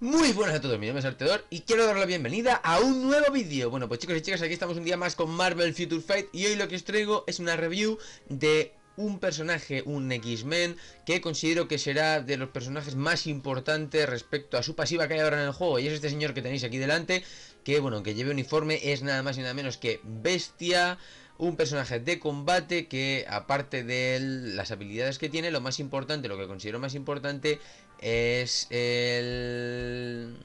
Muy buenas a todos, mi nombre es Artedor y quiero dar la bienvenida a un nuevo vídeo. Bueno, pues chicos y chicas, aquí estamos un día más con Marvel Future Fight Y hoy lo que os traigo es una review de un personaje, un X-Men Que considero que será de los personajes más importantes respecto a su pasiva que hay ahora en el juego. Y es este señor que tenéis aquí delante Que bueno, que lleve uniforme es nada más y nada menos que Bestia un personaje de combate que aparte de las habilidades que tiene, lo más importante, lo que considero más importante es el...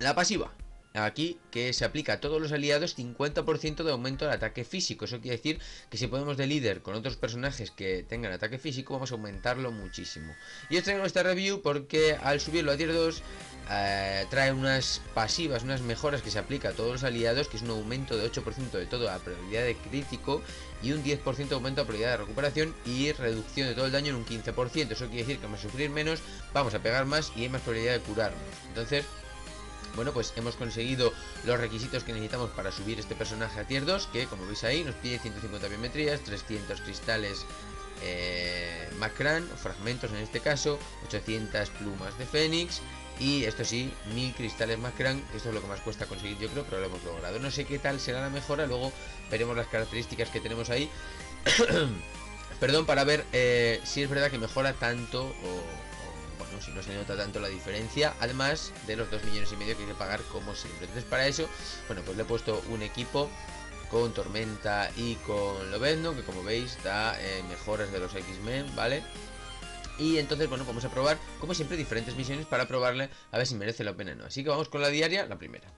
la pasiva. Aquí que se aplica a todos los aliados 50% de aumento del ataque físico. Eso quiere decir que si podemos de líder con otros personajes que tengan ataque físico, vamos a aumentarlo muchísimo. Y os traigo esta review porque al subirlo a tier 2 eh, trae unas pasivas, unas mejoras que se aplica a todos los aliados, que es un aumento de 8% de todo a probabilidad de crítico y un 10% de aumento a probabilidad de recuperación y reducción de todo el daño en un 15%. Eso quiere decir que vamos a sufrir menos, vamos a pegar más y hay más probabilidad de curarnos. Entonces, bueno, pues hemos conseguido los requisitos que necesitamos para subir este personaje a tier 2, que como veis ahí nos pide 150 biometrías, 300 cristales eh, Macran, fragmentos en este caso, 800 plumas de Fénix, y esto sí, 1000 cristales Macran, que esto es lo que más cuesta conseguir yo creo, pero lo hemos logrado. No sé qué tal será la mejora, luego veremos las características que tenemos ahí. Perdón, para ver eh, si es verdad que mejora tanto o, bueno, si no se nota tanto la diferencia, además de los 2 millones y medio que hay que pagar como siempre. Entonces para eso, bueno, pues le he puesto un equipo con Tormenta y con Lobezno, que como veis da eh, mejoras de los X-Men, ¿vale? Y entonces, bueno, vamos a probar, como siempre, diferentes misiones para probarle a ver si merece la pena o no. Así que vamos con la diaria, la primera.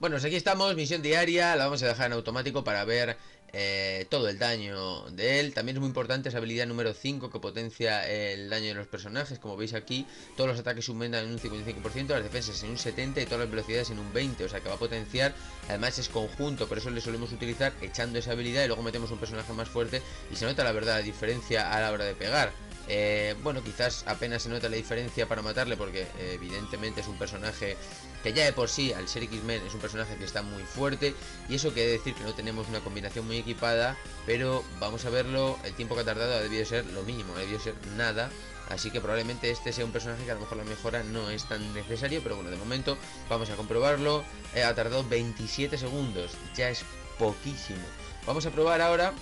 Bueno, pues aquí estamos, misión diaria, la vamos a dejar en automático para ver eh, todo el daño de él. También es muy importante esa habilidad número 5 que potencia el daño de los personajes. Como veis aquí, todos los ataques aumentan en un 55%, las defensas en un 70% y todas las velocidades en un 20%. O sea que va a potenciar, además es conjunto, por eso le solemos utilizar echando esa habilidad y luego metemos un personaje más fuerte y se nota la verdad la diferencia a la hora de pegar. Eh, bueno, quizás apenas se nota la diferencia para matarle porque eh, evidentemente es un personaje que ya de por sí, al ser X-Men, es un personaje que está muy fuerte y eso quiere decir que no tenemos una combinación muy equipada, pero vamos a verlo, el tiempo que ha tardado ha debido ser lo mínimo, ha debido ser nada, así que probablemente este sea un personaje que a lo mejor la mejora no es tan necesario, pero bueno, de momento vamos a comprobarlo, eh, ha tardado 27 segundos, ya es poquísimo. Vamos a probar ahora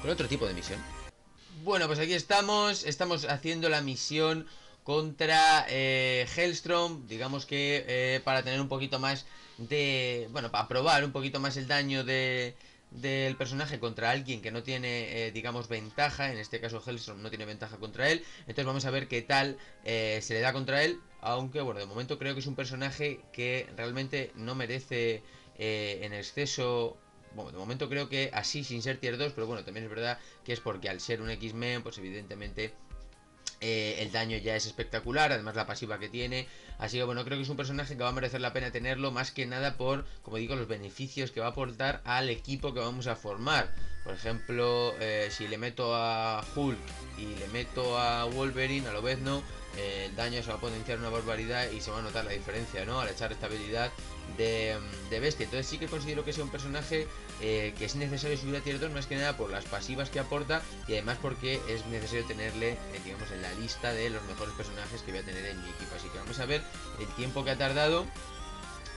con otro tipo de misión. Bueno, pues aquí estamos, estamos haciendo la misión contra eh, Hellstrom, digamos que eh, para tener un poquito más de, bueno, para probar un poquito más el daño de, del personaje contra alguien que no tiene, eh, digamos, ventaja, en este caso Hellstrom no tiene ventaja contra él, entonces vamos a ver qué tal se le da contra él, aunque, bueno, de momento creo que es un personaje que realmente no merece en exceso bueno, de momento creo que así sin ser tier 2, pero bueno, también es verdad que es porque al ser un X-Men, pues evidentemente eh, el daño ya es espectacular, además la pasiva que tiene. Así que bueno, creo que es un personaje que va a merecer la pena tenerlo, más que nada por, como digo, los beneficios que va a aportar al equipo que vamos a formar. Por ejemplo, eh, si le meto a Hulk y le meto a Wolverine, a lo vez no, el daño se va a potenciar una barbaridad y se va a notar la diferencia, ¿no? Al echar esta habilidad de, bestia. Entonces sí que considero que sea un personaje eh, que es necesario subir a tier 2 más que nada por las pasivas que aporta y además porque es necesario tenerle, eh, digamos, en la lista de los mejores personajes que voy a tener en mi equipo. Así que vamos a ver el tiempo que ha tardado.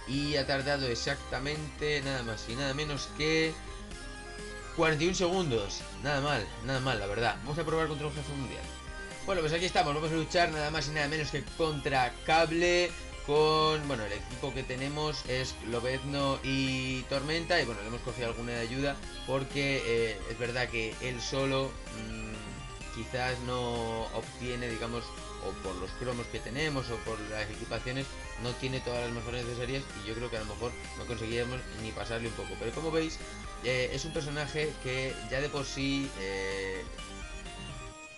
Y ha tardado exactamente nada más y nada menos que 41 segundos. Nada mal, nada mal, la verdad. Vamos a probar contra un jefe mundial. Bueno, pues aquí estamos, vamos a luchar nada más y nada menos que contra Cable con, bueno, el equipo que tenemos es Lobezno y Tormenta y bueno, le hemos cogido alguna ayuda porque eh, es verdad que él solo mm, quizás no obtiene, digamos, o por los cromos que tenemos o por las equipaciones, no tiene todas las mejoras necesarias y yo creo que a lo mejor no conseguiríamos ni pasarle un poco. Pero como veis, eh, es un personaje que ya de por sí... Eh,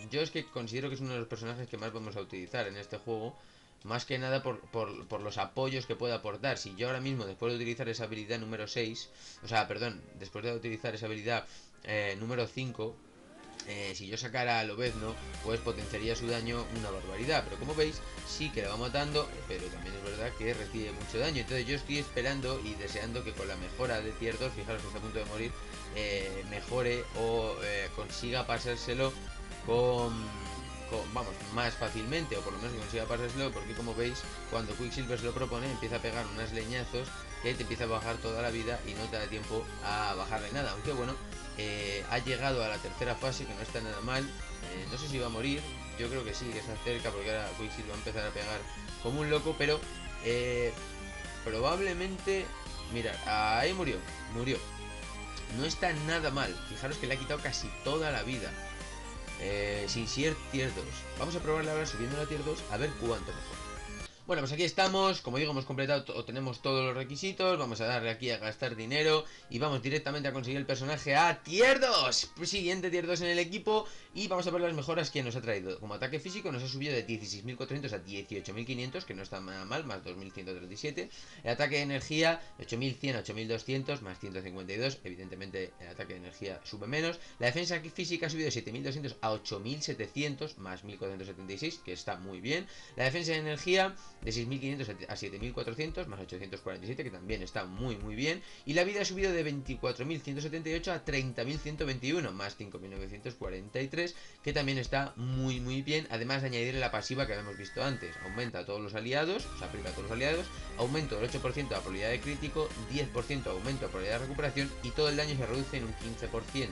yo es que considero que es uno de los personajes que más vamos a utilizar en este juego. Más que nada por, por, los apoyos que puede aportar. Si yo ahora mismo, después de utilizar esa habilidad número 6, o sea, perdón, después de utilizar esa habilidad eh, número 5, eh, si yo sacara a Lobezno, pues potenciaría su daño una barbaridad. Pero como veis, sí que le va matando, pero también es verdad que recibe mucho daño. Entonces yo estoy esperando y deseando que con la mejora de 2, fijaros que está a punto de morir, eh, mejore o consiga pasárselo con, mejor, vamos, más fácilmente, o por lo menos que consiga pasárselo, porque como veis, cuando Quicksilver se lo propone, empieza a pegar unas leñazos que te empieza a bajar toda la vida y no te da tiempo a bajarle nada. Aunque bueno, eh, ha llegado a la tercera fase, que no está nada mal. Eh, no sé si va a morir, yo creo que sí, que está cerca, porque ahora Quicksilver va a empezar a pegar como un loco, pero eh, probablemente... Mira, ahí murió, murió. No está nada mal. Fijaros que le ha quitado casi toda la vida. Sin ser tier 2. Vamos a probarle ahora subiendo la tier 2 a ver cuánto mejor. Bueno, pues aquí estamos, como digo, hemos completado o tenemos todos los requisitos, vamos a darle aquí a gastar dinero y vamos directamente a conseguir el personaje a tier 2, siguiente tier 2 en el equipo y vamos a ver las mejoras que nos ha traído. Como ataque físico nos ha subido de 16.400 a 18.500, que no está nada mal, más 2.137. El ataque de energía, 8.100 a 8.200, más 152, evidentemente el ataque de energía sube menos. La defensa física ha subido de 7.200 a 8.700, más 1.476, que está muy bien. La defensa de energía de 6.500 a 7.400 más 847 que también está muy muy bien. Y la vida ha subido de 24.178 a 30.121 más 5.943 que también está muy muy bien. Además de añadirle la pasiva que habíamos visto antes aumenta a todos los aliados o sea priva a todos los aliados aumento del 8% de la probabilidad de crítico 10% aumento de probabilidad de recuperación y todo el daño se reduce en un 15%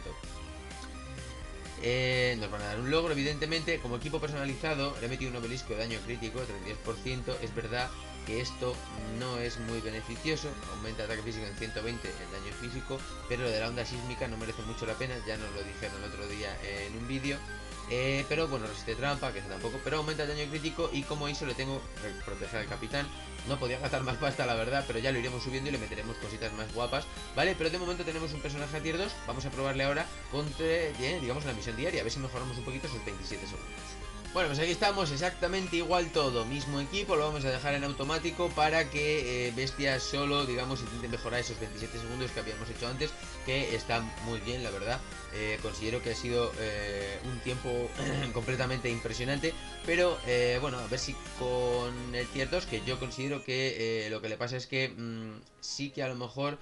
eh, nos van a dar un logro, evidentemente. Como equipo personalizado, le he metido un obelisco de daño crítico, 33%. Es verdad que esto no es muy beneficioso. Aumenta ataque físico en 120 el daño físico, pero lo de la onda sísmica no merece mucho la pena. Ya nos lo dijeron el otro día en un vídeo. Eh, pero bueno, resiste trampa, que eso tampoco. Pero aumenta el daño crítico y como hizo le tengo proteger al capitán. No podía gastar más pasta, la verdad, pero ya lo iremos subiendo y le meteremos cositas más guapas. Vale, pero de momento tenemos un personaje a tier 2. Vamos a probarle ahora contra, digamos, la misión diaria. A ver si mejoramos un poquito esos 27 segundos. Bueno, pues aquí estamos exactamente igual todo, mismo equipo, lo vamos a dejar en automático para que eh, Bestia solo, digamos, intente mejorar esos 27 segundos que habíamos hecho antes, que está muy bien, la verdad. Eh, considero que ha sido eh, un tiempo completamente impresionante, pero bueno, a ver si con el tier 2, que yo considero que lo que le pasa es que mm, sí que a lo mejor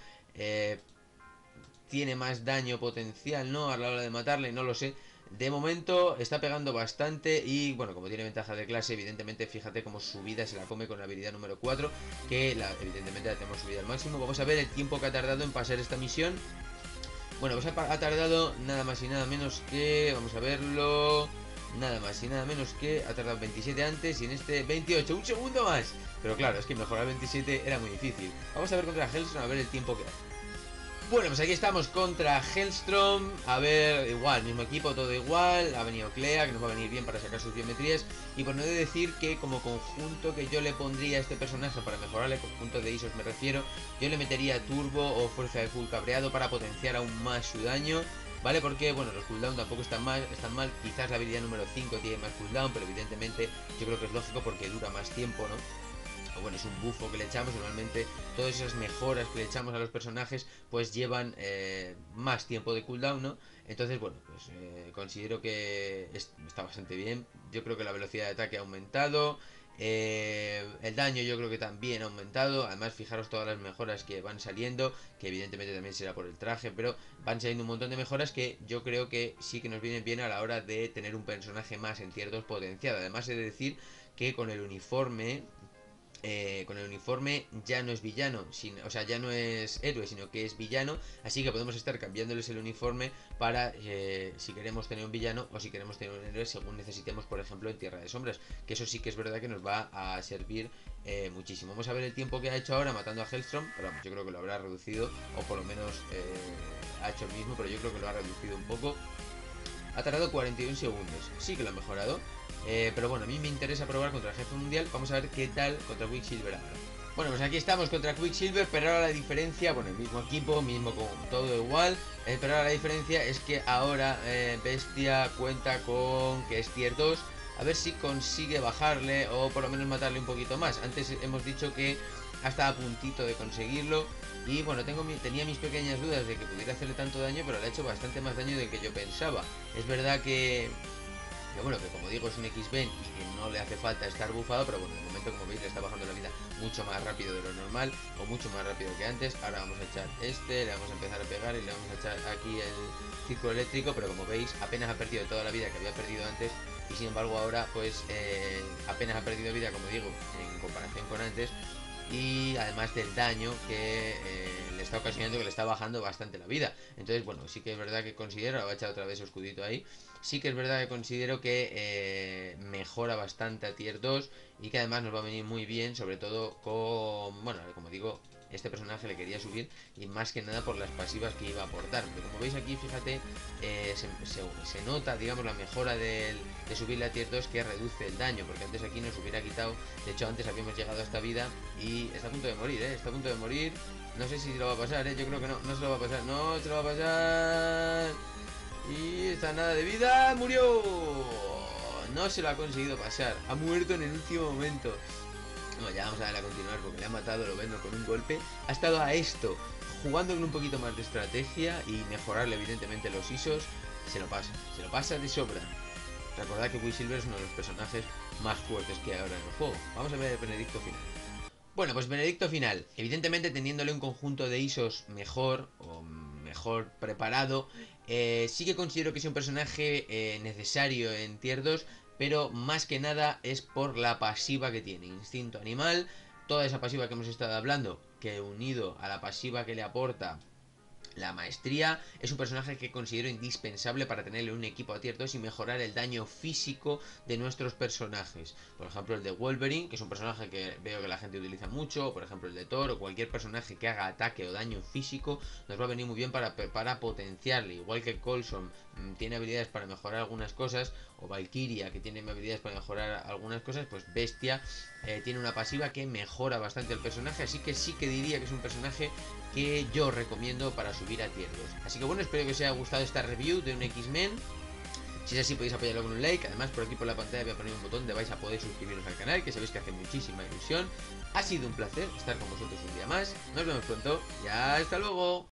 tiene más daño potencial, ¿no? A la hora de matarle, no lo sé. De momento está pegando bastante y bueno, como tiene ventaja de clase, evidentemente fíjate cómo su vida se la come con la habilidad número 4, que evidentemente la tenemos subida al máximo. Vamos a ver el tiempo que ha tardado en pasar esta misión. Bueno, pues ha, ha tardado nada más y nada menos que, vamos a verlo, nada más y nada menos que ha tardado 27 antes y en este 28, un segundo más. Pero claro, es que mejorar 27 era muy difícil. Vamos a ver contra Hellstrom a ver el tiempo que hace. Bueno, pues aquí estamos contra Hellstrom. A ver, igual, mismo equipo, todo igual. Ha venido Clea, que nos va a venir bien para sacar sus biometrías. Y por no de decir que como conjunto que yo le pondría a este personaje para mejorarle, conjunto de ISOs me refiero, yo le metería Turbo o Fuerza de Full Cabreado para potenciar aún más su daño. ¿Vale? Porque, bueno, los cooldown tampoco están mal, están mal. Quizás la habilidad número 5 tiene más cooldown, pero evidentemente yo creo que es lógico porque dura más tiempo, ¿no? Bueno, es un bufo que le echamos, normalmente todas esas mejoras que le echamos a los personajes pues llevan eh, más tiempo de cooldown, ¿no? Entonces, bueno, pues eh, considero que está bastante bien, yo creo que la velocidad de ataque ha aumentado, eh, el daño yo creo que también ha aumentado, además fijaros todas las mejoras que van saliendo, que evidentemente también será por el traje, pero van saliendo un montón de mejoras que yo creo que sí que nos vienen bien a la hora de tener un personaje más en ciertos potenciado. Además he de decir que con el uniforme eh, con el uniforme ya no es villano, o sea, ya no es héroe, sino que es villano, así que podemos estar cambiándoles el uniforme para eh, si queremos tener un villano o si queremos tener un héroe según necesitemos, por ejemplo, en Tierra de Sombras, que eso sí que es verdad que nos va a servir eh, muchísimo. Vamos a ver el tiempo que ha hecho ahora matando a Hellstrom, pero yo creo que lo habrá reducido, o por lo menos ha hecho el mismo, pero yo creo que lo ha reducido un poco. Ha tardado 41 segundos, sí que lo ha mejorado, eh, pero bueno, a mí me interesa probar contra el jefe mundial. Vamos a ver qué tal contra Quicksilver ahora. Bueno, pues aquí estamos contra Quicksilver, pero ahora la diferencia, bueno, el mismo equipo, mismo con todo igual, eh, pero ahora la diferencia es que ahora eh, Bestia cuenta con que es tier 2, a ver si consigue bajarle o por lo menos matarle un poquito más. Antes hemos dicho que hasta a puntito de conseguirlo y bueno, tengo tenía mis pequeñas dudas de que pudiera hacerle tanto daño, pero le ha hecho bastante más daño del que yo pensaba. Es verdad que que bueno, que como digo es un X-Ben y que no le hace falta estar bufado, pero bueno, de momento como veis le está bajando la vida mucho más rápido de lo normal o mucho más rápido que antes. Ahora vamos a echar este, le vamos a empezar a pegar y le vamos a echar aquí el círculo eléctrico, pero como veis apenas ha perdido toda la vida que había perdido antes y sin embargo ahora pues eh, apenas ha perdido vida, como digo, en comparación con antes y además del daño que eh, le está ocasionando que le está bajando bastante la vida. Entonces, bueno, sí que es verdad que considero, voy a echar otra vez su escudito ahí, sí que es verdad que considero que eh, mejora bastante a tier 2 y que además nos va a venir muy bien, sobre todo con, bueno, como digo, este personaje le quería subir y más que nada por las pasivas que iba a aportar. Pero como veis aquí, fíjate, eh, se, nota, digamos, la mejora de, de subirle a tier 2 que reduce el daño, porque antes aquí nos hubiera quitado, de hecho antes habíamos llegado a esta vida y está a punto de morir, ¿eh? Está a punto de morir. No sé si lo va a pasar, ¿eh? Yo creo que no, no se lo va a pasar, no se lo va a pasar. Y está nada de vida, murió. No se lo ha conseguido pasar, ha muerto en el último momento. No, ya vamos a ver a continuar porque le ha matado, lo vendo con un golpe. Ha estado a esto, jugando con un poquito más de estrategia y mejorarle evidentemente los ISOs. Se lo pasa, se lo pasa de sobra. Recordad que Silver es uno de los personajes más fuertes que hay ahora en el juego. Vamos a ver el Benedicto final. Bueno, pues Benedicto final. Evidentemente teniéndole un conjunto de ISOs mejor o mejor preparado, eh, sí que considero que es un personaje eh, necesario en tier 2, pero más que nada es por la pasiva que tiene, instinto animal, toda esa pasiva que hemos estado hablando, que unido a la pasiva que le aporta la maestría es un personaje que considero indispensable para tenerle un equipo a tier 2 y mejorar el daño físico de nuestros personajes. Por ejemplo, el de Wolverine, que es un personaje que veo que la gente utiliza mucho, por ejemplo el de Thor o cualquier personaje que haga ataque o daño físico, nos va a venir muy bien para, para potenciarle. Igual que Colson mm, tiene habilidades para mejorar algunas cosas, o Valkyria que tiene habilidades para mejorar algunas cosas, pues Bestia eh, tiene una pasiva que mejora bastante el personaje, así que sí que diría que es un personaje que yo recomiendo para subir a tier 2. Así que bueno, espero que os haya gustado esta review de un X-Men. Si es así podéis apoyarlo con un like, además por aquí por la pantalla voy a poner un botón donde vais a poder suscribiros al canal, que sabéis que hace muchísima ilusión. Ha sido un placer estar con vosotros un día más, nos vemos pronto y hasta luego.